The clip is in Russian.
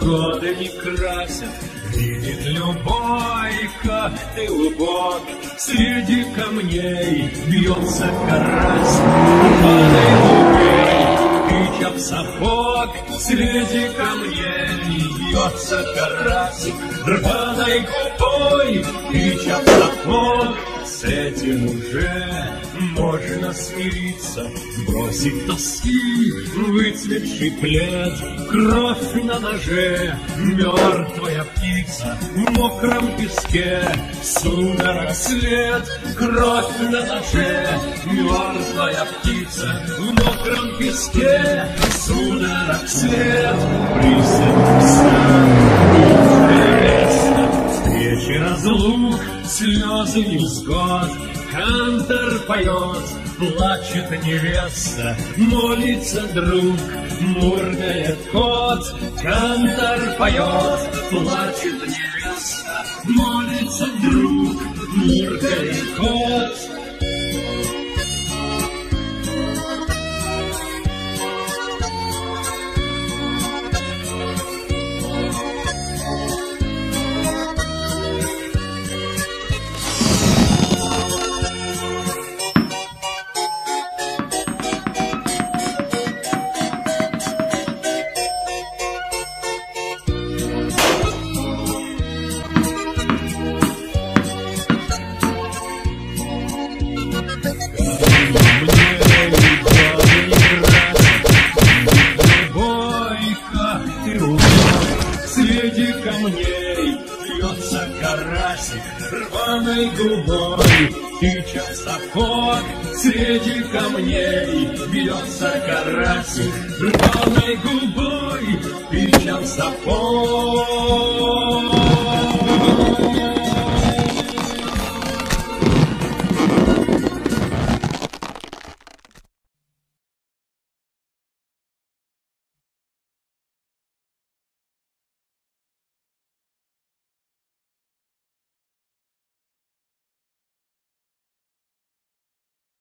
годы не красят, Видит любой, ты убог, Среди камней бьется карась. Падай, убей, тыча в сапог, Среди камней бьется карась. Рваной губой, тыча в сапог, С этим уже можно смириться, Бросить тоски, выцветший плед, Кровь на ноже, мертвая птица В мокром песке, судорог след, Кровь на ноже, мертвая птица В мокром песке, судорог след, Присыпался, слезы невзгод, Кантор поет, плачет невеста, молится друг, мургает кот. Кантор поет, плачет невеста, молится друг, мургает кот. Среди камней бьется карасик рваной губой, в сапог. Среди камней бьется карасик рваной губой, в сапог.